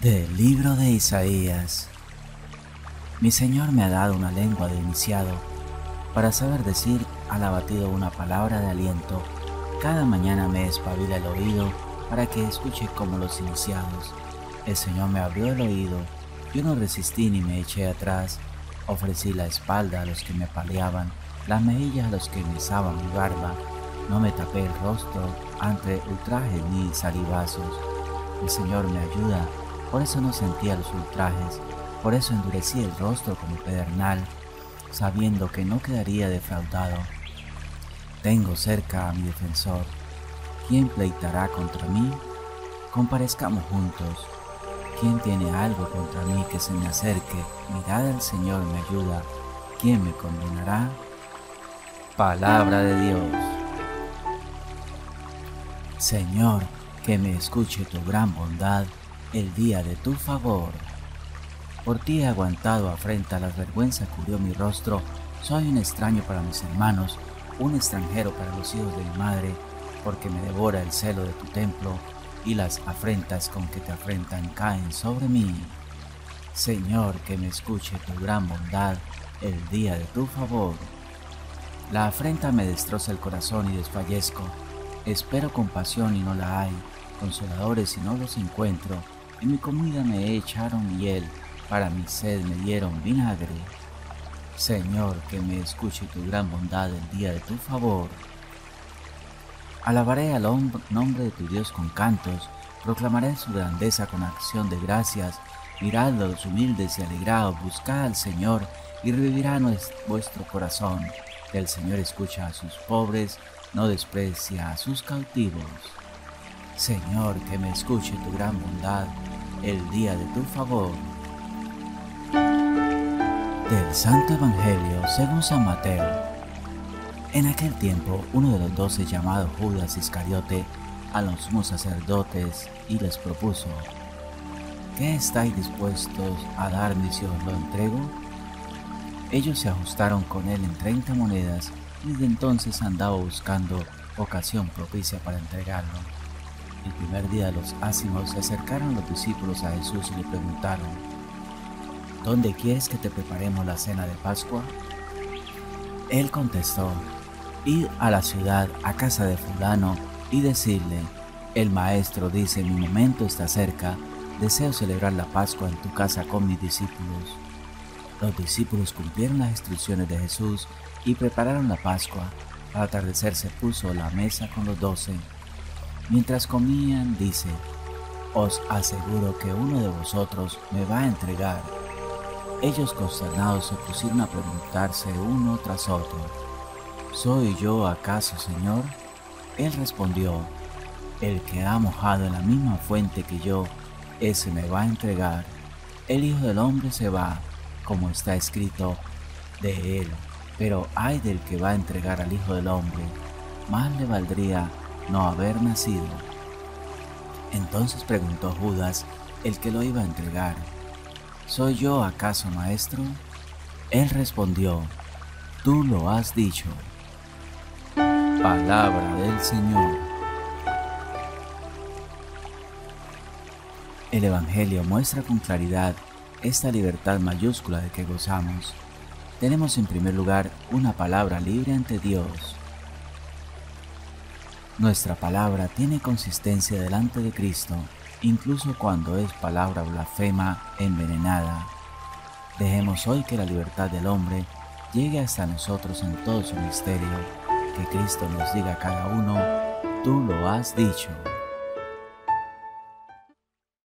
Del libro de Isaías. Mi Señor me ha dado una lengua de iniciado para saber decir al abatido una palabra de aliento. Cada mañana me espabila el oído para que escuche como los iniciados. El Señor me abrió el oído, yo no resistí ni me eché atrás. Ofrecí la espalda a los que me paliaban, las mejillas a los que besaban mi barba. No me tapé el rostro ante ultrajes ni salivazos. El Señor me ayuda por eso no sentía los ultrajes, por eso endurecí el rostro como pedernal, sabiendo que no quedaría defraudado. Tengo cerca a mi defensor. ¿Quién pleitará contra mí? Comparezcamos juntos. ¿Quién tiene algo contra mí que se me acerque? Mirad al Señor me ayuda. ¿Quién me condenará? Palabra de Dios. Señor, que me escuche tu gran bondad el día de tu favor. Por ti he aguantado afrenta las vergüenzas cubrió mi rostro. Soy un extraño para mis hermanos, un extranjero para los hijos de mi madre, porque me devora el celo de tu templo y las afrentas con que te afrentan caen sobre mí. Señor, que me escuche tu gran bondad el día de tu favor. La afrenta me destroza el corazón y desfallezco. Espero compasión y no la hay, consoladores y no los encuentro en mi comida me echaron miel, para mi sed me dieron vinagre. Señor, que me escuche tu gran bondad el día de tu favor. Alabaré al nombre de tu Dios con cantos, proclamaré su grandeza con acción de gracias. Mirad a los humildes y alegrados, buscad al Señor y revivirá vuestro corazón. El Señor escucha a sus pobres, no desprecia a sus cautivos. Señor, que me escuche tu gran bondad el día de tu favor. Del Santo Evangelio según San Mateo. En aquel tiempo, uno de los doce llamado Judas Iscariote a los sumos sacerdotes y les propuso, ¿qué estáis dispuestos a darme si os lo entrego? Ellos se ajustaron con él en treinta monedas y desde entonces andaba buscando ocasión propicia para entregarlo. El primer día los ácimos se acercaron los discípulos a Jesús y le preguntaron, ¿Dónde quieres que te preparemos la cena de Pascua? Él contestó, Ir a la ciudad, a casa de fulano, y decirle, el maestro dice, mi momento está cerca, deseo celebrar la Pascua en tu casa con mis discípulos. Los discípulos cumplieron las instrucciones de Jesús y prepararon la Pascua. Al atardecer se puso la mesa con los doce. Mientras comían, dice, os aseguro que uno de vosotros me va a entregar. Ellos consternados se pusieron a preguntarse uno tras otro, ¿soy yo acaso, Señor? Él respondió, el que ha mojado en la misma fuente que yo, ese me va a entregar. El Hijo del Hombre se va, como está escrito de él, pero hay del que va a entregar al Hijo del Hombre, más le valdría no haber nacido. Entonces preguntó Judas, el que lo iba a entregar, ¿Soy yo acaso maestro? Él respondió, Tú lo has dicho. Palabra del Señor. El Evangelio muestra con claridad esta libertad mayúscula de que gozamos. Tenemos en primer lugar una palabra libre ante Dios, nuestra palabra tiene consistencia delante de Cristo, incluso cuando es palabra blasfema envenenada. Dejemos hoy que la libertad del hombre llegue hasta nosotros en todo su misterio, que Cristo nos diga a cada uno, tú lo has dicho.